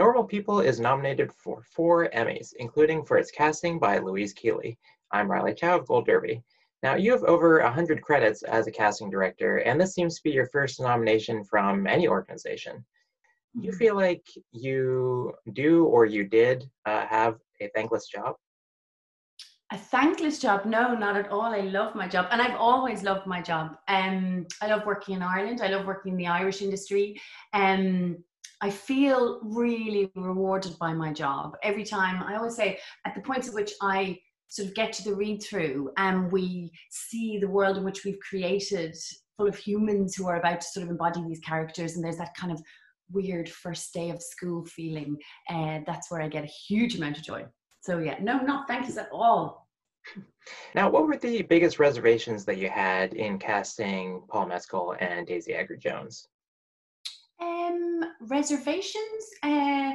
Normal People is nominated for four Emmys, including for its casting by Louise Kiely. I'm Riley Chow of Gold Derby. Now, you have over 100 credits as a casting director, and this seems to be your first nomination from any organization. Do you mm-hmm. feel like you do or you did uh, have a thankless job? A thankless job? No, not at all. I love my job, and I've always loved my job. Um, I love working in Ireland. I love working in the Irish industry. Um, I feel really rewarded by my job. Every time. I always say at the points at which I sort of get to the read through and we see the world in which we've created full of humans who are about to sort of embody these characters and there's that kind of weird first day of school feeling and uh, that's where i get a huge amount of joy. So yeah no not thanks at all. Now what were the biggest reservations that you had in casting paul mescal and daisy edgar jones um reservations uh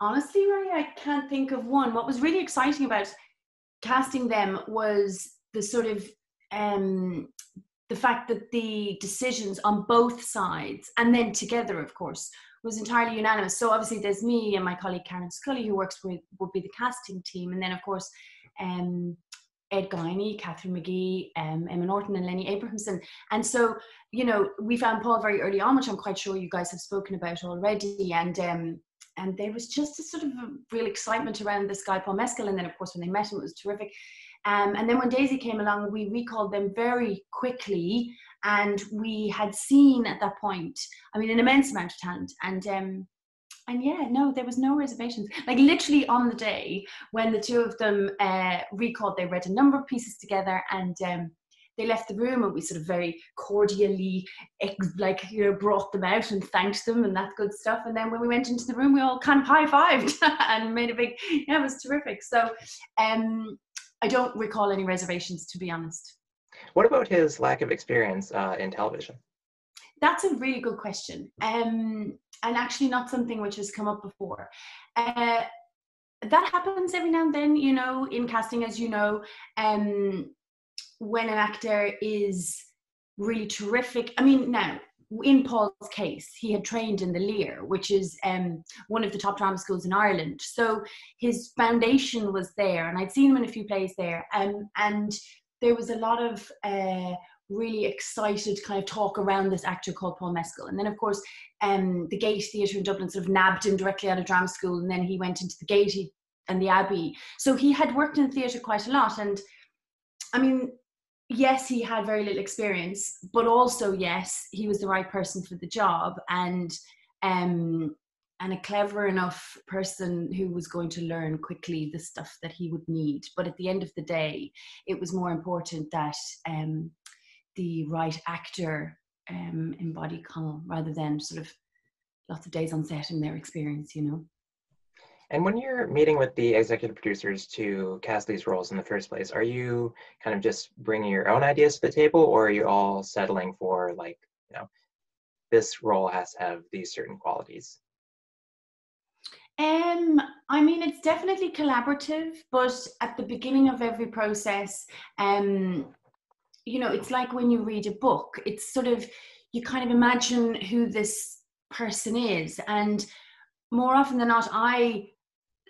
honestly Ray, i can't think of one. What was really exciting about casting them was the sort of um, the fact that the decisions on both sides and then together of course was entirely unanimous. So obviously there's me and my colleague karen scully who works with would be the casting team. And then of course um, ed guiney catherine magee um, emma norton and lenny abrahamson and so you know we found paul very early on which i'm quite sure you guys have spoken about already and um, and there was just a sort of a real excitement around this guy Paul Mescal. And then, of course, when they met him, it was terrific. Um, and then when Daisy came along, we recalled them very quickly, and we had seen at that point, I mean, an immense amount of talent. And um, and yeah, no, there was no reservations. Like literally on the day when the two of them uh, recalled, they read a number of pieces together, and um, they left the room and we sort of very cordially like you know brought them out and thanked them and that good stuff. And then when we went into the room we all kind of high-fived and made a big yeah it was terrific. So um i don't recall any reservations to be honest. What about his lack of experience uh, in television that's a really good question um and actually not something which has come up before uh that happens every now and then you know in casting as you know um when an actor is really terrific. I mean, now in Paul's case, he had trained in the Lir, which is um, one of the top drama schools in Ireland. So his foundation was there, and I'd seen him in a few plays there. Um, and there was a lot of uh, really excited kind of talk around this actor called Paul Mescal. And then, of course, um, the Gate Theatre in Dublin sort of nabbed him directly out of drama school, and then he went into the Gate and the Abbey. So he had worked in theatre quite a lot. And I mean, yes, he had very little experience, but also yes, he was the right person for the job and um and a clever enough person who was going to learn quickly the stuff that he would need. But at the end of the day, it was more important that um, the right actor um, embody Connell rather than sort of lots of days on set and their experience, you know. And when you're meeting with the executive producers to cast these roles in the first place, are you kind of just bringing your own ideas to the table, or are you all settling for like, you know, this role has to have these certain qualities? Um, I mean, it's definitely collaborative, but at the beginning of every process, um, you know, it's like when you read a book. It's sort of you kind of imagine who this person is, and more often than not, I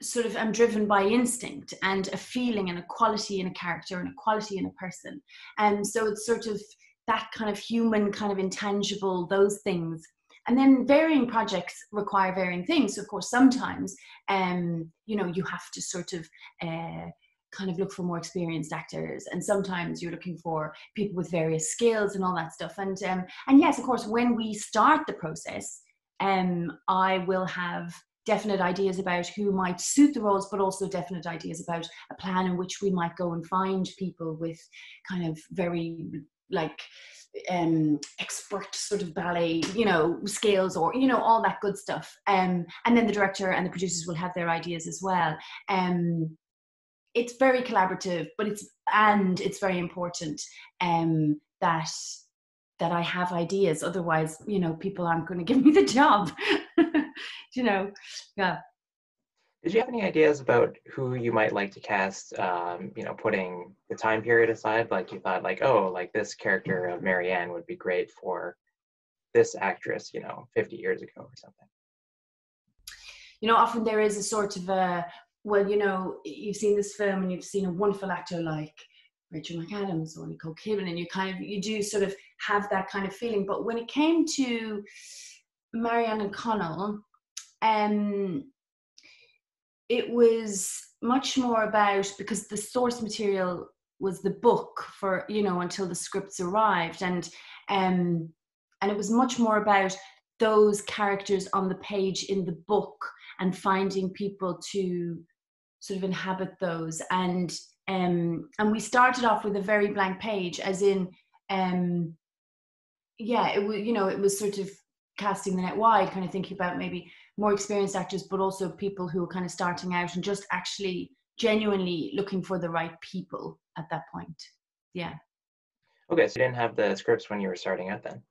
sort of am driven by instinct and a feeling and a quality in a character and a quality in a person. And so it's sort of that kind of human, kind of intangible, those things. And then varying projects require varying things. So of course, sometimes, um, you know, you have to sort of uh, kind of look for more experienced actors, and sometimes you're looking for people with various skills and all that stuff. And um, and yes, of course, when we start the process, um, I will have definite ideas about who might suit the roles, but also definite ideas about a plan in which we might go and find people with kind of very like um expert sort of ballet you know skills or you know all that good stuff. Um and then the director and the producers will have their ideas as well. Um it's very collaborative but it's and it's very important um that that I have ideas otherwise you know people aren't going to give me the job you know, yeah. Did you have any ideas about who you might like to cast? Um, you know, putting the time period aside, like you thought, like, oh, like this character of Marianne would be great for this actress, you know, 50 years ago or something. you know, often there is a sort of a, well, you know, you've seen this film and you've seen a wonderful actor like Rachel McAdams or Nicole Kidman, and you kind of you do sort of have that kind of feeling. But when it came to Marianne and Connell, um, it was much more about because the source material was the book for you know until the scripts arrived and um and it was much more about those characters on the page in the book and finding people to sort of inhabit those. And um and we started off with a very blank page as in um yeah it was you know it was sort of casting the net wide kind of thinking about maybe more experienced actors but also people who are kind of starting out and just actually genuinely looking for the right people at that point. Yeah. Okay so you didn't have the scripts when you were starting out then?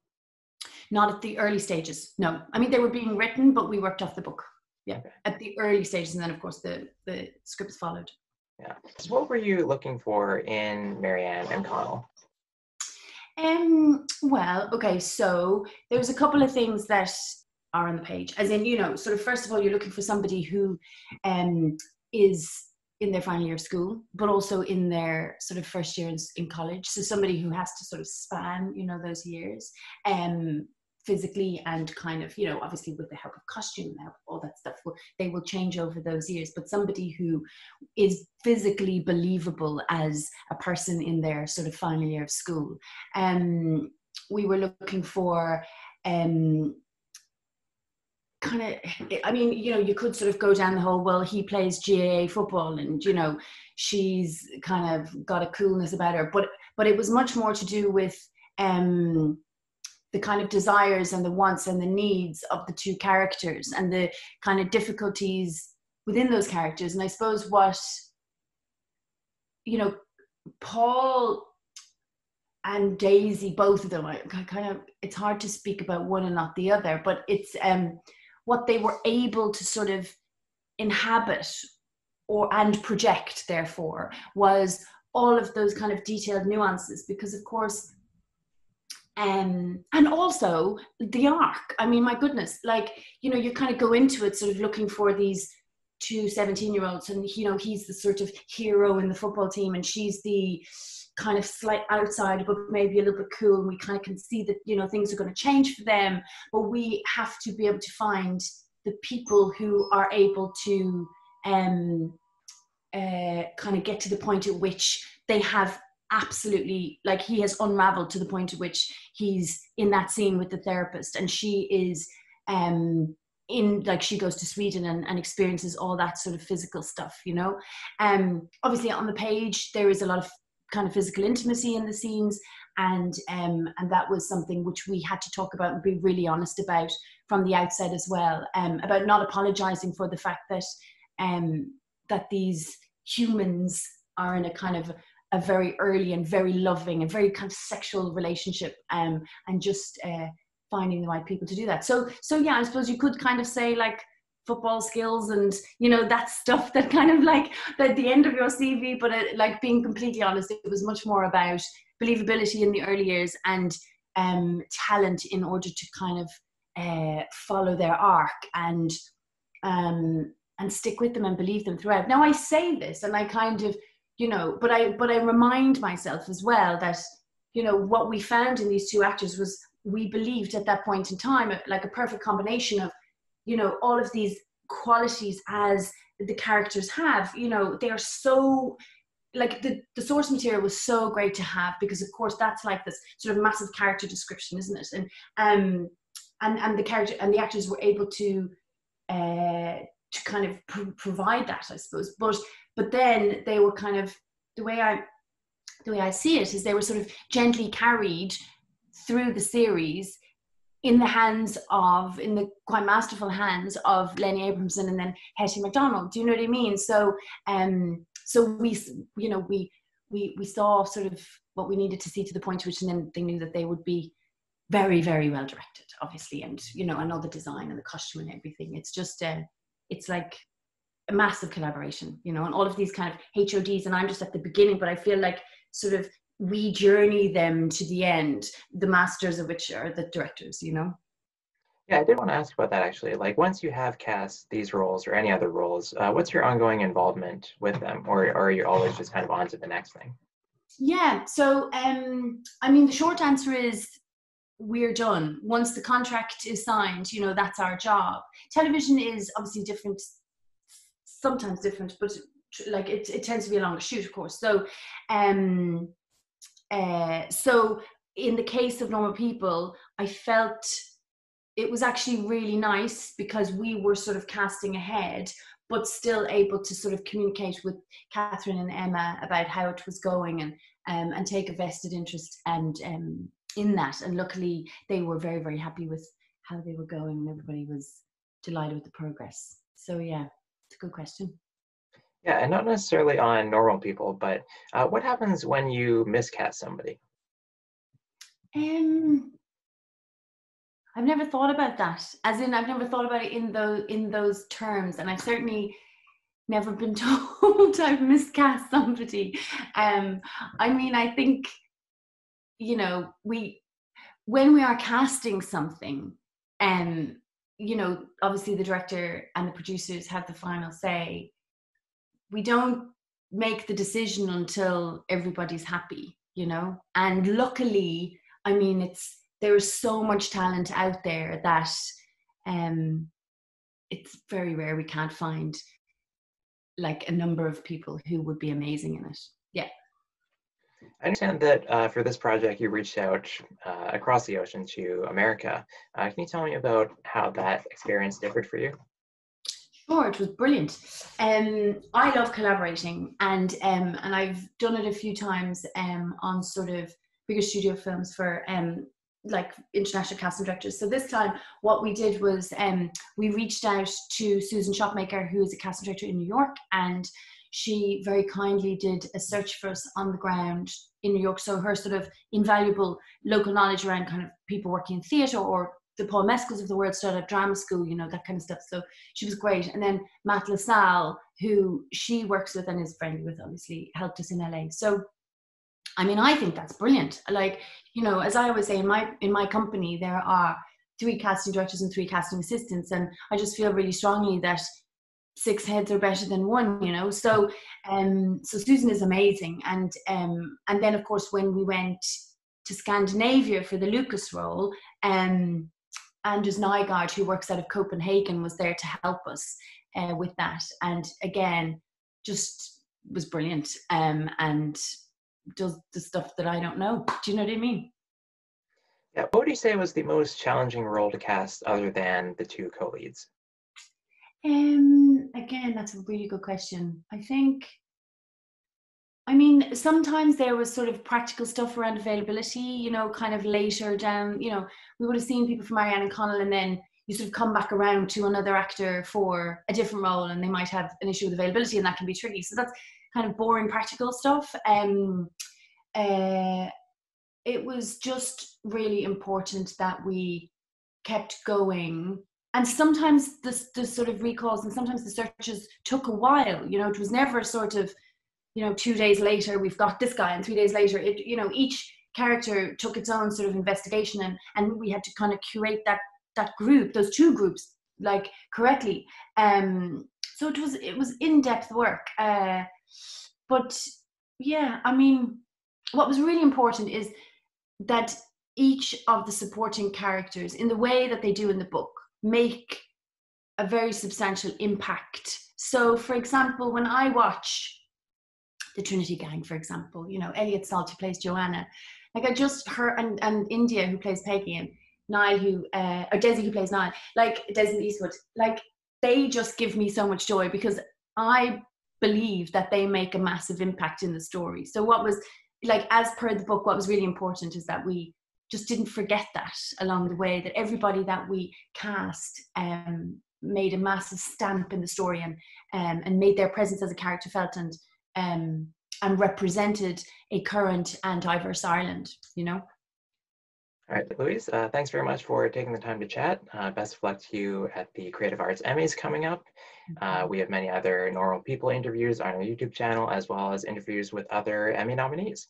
Not at the early stages no. I mean they were being written but we worked off the book yeah. Okay. at the early stages and then of course the the scripts followed. Yeah. So what were you looking for in marianne and connell? Um well okay so there was a couple of things that are on the page. As in you know sort of first of all you're looking for somebody who um is in their final year of school but also in their sort of first year in, in college. So somebody who has to sort of span you know those years. Um physically and kind of you know obviously with the help of costume and all that stuff they will change over those years. But somebody who is physically believable as a person in their sort of final year of school um we were looking for um kind of i mean you know you could sort of go down the whole well he plays gaa football and you know she's kind of got a coolness about her. But but it was much more to do with um the kind of desires and the wants and the needs of the two characters and the kind of difficulties within those characters. And i suppose what you know paul and daisy both of them i kind of it's hard to speak about one and not the other but it's um what they were able to sort of inhabit or and project therefore was all of those kind of detailed nuances because of course um, and also the arc. I mean, my goodness, like, you know, you kind of go into it sort of looking for these two 17 year olds, and, you know, he's the sort of hero in the football team, and she's the kind of slight outside, but maybe a little bit cool. And we kind of can see that, you know, things are going to change for them, but we have to be able to find the people who are able to um, uh, kind of get to the point at which they have absolutely like he has unraveled to the point at which he's in that scene with the therapist and she is um in like she goes to sweden and, and experiences all that sort of physical stuff you know? Um obviously on the page there is a lot of kind of physical intimacy in the scenes and um and that was something which we had to talk about and be really honest about from the outset as well um about not apologizing for the fact that um that these humans are in a kind of a very early and very loving and very kind of sexual relationship um, and just uh, finding the right people to do that. So so yeah i suppose you could kind of say like football skills and you know that stuff that kind of like at the end of your cv but it, like being completely honest it was much more about believability in the early years and um, talent in order to kind of uh, follow their arc and um, and stick with them and believe them throughout. Now i say this and i kind of you know but i but i remind myself as well that you know what we found in these two actors was we believed at that point in time like a perfect combination of you know all of these qualities as the characters have you know they are so like the, the source material was so great to have because of course that's like this sort of massive character description isn't it? And um and and the character and the actors were able to uh to kind of pr- provide that i suppose. But but then they were kind of the way I the way I see it is they were sort of gently carried through the series in the hands of in the quite masterful hands of Lenny Abrahamson and then Hettie Macdonald. Do you know what I mean? So um so we you know we we we saw sort of what we needed to see to the point to which and then they knew that they would be very very well directed obviously and you know and all the design and the costume and everything it's just uh, it's like a massive collaboration, you know, and all of these kind of HODs, and I'm just at the beginning, but I feel like sort of we journey them to the end, the masters of which are the directors, you know. Yeah, I did want to ask about that actually. Like, once you have cast these roles or any other roles, uh, what's your ongoing involvement with them, or, or are you always just kind of on to the next thing? Yeah. So, um, I mean, the short answer is we're done. Once the contract is signed, you know, that's our job. Television is obviously different, sometimes different, but like it, it tends to be a longer shoot, of course. So, um, uh, so in the case of normal people, I felt it was actually really nice because we were sort of casting ahead but still able to sort of communicate with Catherine and Emma about how it was going and um, and take a vested interest and um, in that. And luckily, they were very very happy with how they were going, and everybody was delighted with the progress. So yeah, good question. Yeah, and not necessarily on normal people, but uh, what happens when you miscast somebody? Um, I've never thought about that. As in, I've never thought about it in those in those terms, and I've certainly never been told I've miscast somebody. Um, I mean, I think you know we when we are casting something, um, you know, obviously the director and the producers have the final say. We don't make the decision until everybody's happy, you know. And luckily, I mean, it's there is so much talent out there that um, it's very rare we can't find like a number of people who would be amazing in it. Yeah. I understand that uh, for this project you reached out uh, across the ocean to America. Uh, can you tell me about how that experience differed for you? Sure, it was brilliant. Um, I love collaborating, and um, and I've done it a few times um, on sort of bigger studio films for um, like international casting directors. So this time, what we did was um, we reached out to Susan Shopmaker, who is a casting director in New York, and she very kindly did a search for us on the ground in New York. So her sort of invaluable local knowledge around kind of people working in theatre or the Paul Mescals of the world started drama school, you know, that kind of stuff. So she was great. And then Matt LaSalle, who she works with and is friendly with, obviously helped us in LA. So I mean, I think that's brilliant. Like, you know, as I always say in my in my company, there are three casting directors and three casting assistants, and I just feel really strongly that six heads are better than one. You know, so um, so Susan is amazing, and um, and then of course when we went to Scandinavia for the Lucas role, um, Anders Nygaard, who works out of Copenhagen, was there to help us uh, with that, and again, just was brilliant. Um, and does the stuff that I don't know. Do you know what I mean? Yeah. What would you say was the most challenging role to cast other than the two co-leads? Um, again, that's a really good question. I think, I mean, sometimes there was sort of practical stuff around availability, you know, kind of later down, you know, we would have seen people from Marianne and Connell and then you sort of come back around to another actor for a different role and they might have an issue with availability and that can be tricky. So that's kind of boring practical stuff. Um, uh, it was just really important that we kept going. And sometimes the, the sort of recalls and sometimes the searches took a while. You know, it was never sort of, you know, two days later we've got this guy, and three days later, it you know, each character took its own sort of investigation, and and we had to kind of curate that that group, those two groups, like correctly. Um, so it was it was in depth work. Uh, but yeah, I mean, what was really important is that each of the supporting characters, in the way that they do in the book, make a very substantial impact. So, for example, when I watch the Trinity Gang, for example, you know, Eliot Salt, who plays Joanna, like I just her and, and India, who plays Peggy, and Niall, who, uh, or Desi, who plays Niall, like Desi Eastwood, like they just give me so much joy because I believe that they make a massive impact in the story. So what was like as per the book, what was really important is that we just didn't forget that along the way, that everybody that we cast um, made a massive stamp in the story and um, and made their presence as a character felt and um, and represented a current and diverse Ireland, you know. All right, Louise, uh, thanks very much for taking the time to chat. Uh, best of luck to you at the Creative Arts Emmys coming up. Uh, we have many other normal people interviews on our YouTube channel, as well as interviews with other Emmy nominees.